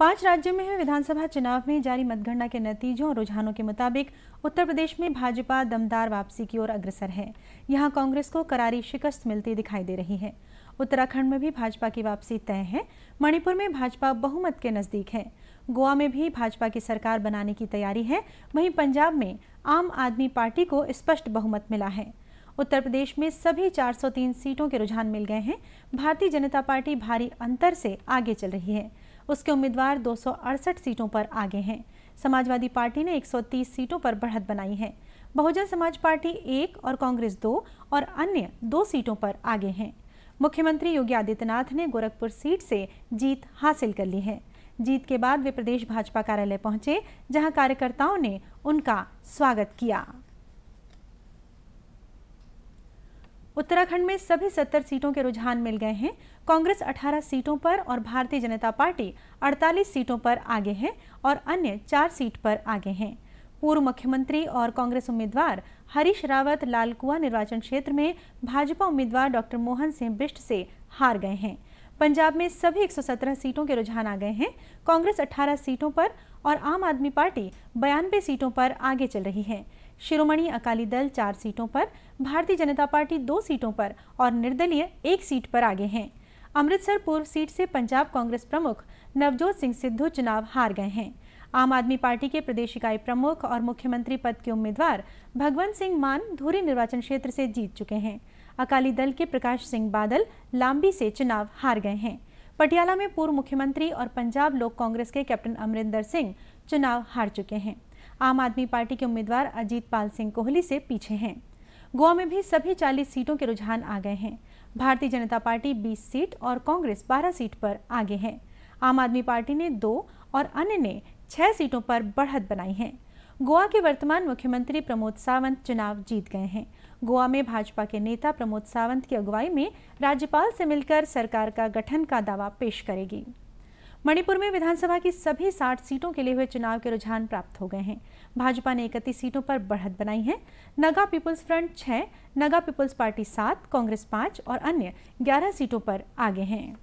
पाँच राज्यों में हुए विधानसभा चुनाव में जारी मतगणना के नतीजों और रुझानों के मुताबिक उत्तर प्रदेश में भाजपा दमदार वापसी की ओर अग्रसर है। यहाँ कांग्रेस को करारी शिकस्त मिलती दिखाई दे रही है। उत्तराखंड में भी भाजपा की वापसी तय है। मणिपुर में भाजपा बहुमत के नज़दीक है। गोवा में भी भाजपा की सरकार बनाने की तैयारी है। वहीं पंजाब में आम आदमी पार्टी को स्पष्ट बहुमत मिला है। उत्तर प्रदेश में सभी 403 सीटों के रुझान मिल गए हैं। भारतीय जनता पार्टी भारी अंतर से आगे चल रही है। उसके उम्मीदवार दो सौ अड़सठ सीटों पर आगे हैं। समाजवादी पार्टी ने 130 सीटों पर बढ़त बनाई है। बहुजन समाज पार्टी एक और कांग्रेस दो और अन्य दो सीटों पर आगे हैं। मुख्यमंत्री योगी आदित्यनाथ ने गोरखपुर सीट से जीत हासिल कर ली है। जीत के बाद वे प्रदेश भाजपा कार्यालय पहुँचे, जहाँ कार्यकर्ताओं ने उनका स्वागत किया। उत्तराखंड में सभी सत्तर सीटों के रुझान मिल गए हैं। कांग्रेस 18 सीटों पर और भारतीय जनता पार्टी 48 सीटों पर आगे है और अन्य चार सीट पर आगे हैं। पूर्व मुख्यमंत्री और कांग्रेस उम्मीदवार हरीश रावत लालकुआ निर्वाचन क्षेत्र में भाजपा उम्मीदवार डॉक्टर मोहन सिंह बिष्ट से हार गए हैं। पंजाब में सभी 117 सीटों के रुझान आ गए हैं। कांग्रेस 18 सीटों पर और आम आदमी पार्टी बयानबे सीटों पर आगे चल रही है। शिरोमणि अकाली दल चार सीटों पर, भारतीय जनता पार्टी दो सीटों पर और निर्दलीय एक सीट पर आगे हैं। अमृतसर पूर्व सीट से पंजाब कांग्रेस प्रमुख नवजोत सिंह सिद्धू चुनाव हार गए हैं। आम आदमी पार्टी के प्रदेश इकाई प्रमुख और मुख्यमंत्री पद के उम्मीदवार भगवंत सिंह मान धूरी निर्वाचन क्षेत्र से जीत चुके हैं। अकाली दल के प्रकाश सिंह बादल लांबी से चुनाव हार गए हैं। पटियाला में पूर्व मुख्यमंत्री और पंजाब लोक कांग्रेस के कैप्टन अमरिंदर सिंह चुनाव हार चुके हैं। आम आदमी पार्टी के उम्मीदवार अजीत पाल सिंह कोहली से पीछे हैं। गोवा में भी सभी 40 सीटों के रुझान आ गए हैं। भारतीय जनता पार्टी 20 सीट और कांग्रेस 12 सीट पर आगे है। आम आदमी पार्टी ने दो और अन्य ने छह सीटों पर बढ़त बनाई है। गोवा के वर्तमान मुख्यमंत्री प्रमोद सावंत चुनाव जीत गए हैं। गोवा में भाजपा के नेता प्रमोद सावंत की अगुवाई में राज्यपाल से मिलकर सरकार का गठन का दावा पेश करेगी। मणिपुर में विधानसभा की सभी 60 सीटों के लिए हुए चुनाव के रुझान प्राप्त हो गए हैं। भाजपा ने इकतीस सीटों पर बढ़त बनाई है। नगा पीपुल्स फ्रंट छह, नगा पीपुल्स पार्टी सात, कांग्रेस पाँच और अन्य ग्यारह सीटों पर आगे हैं।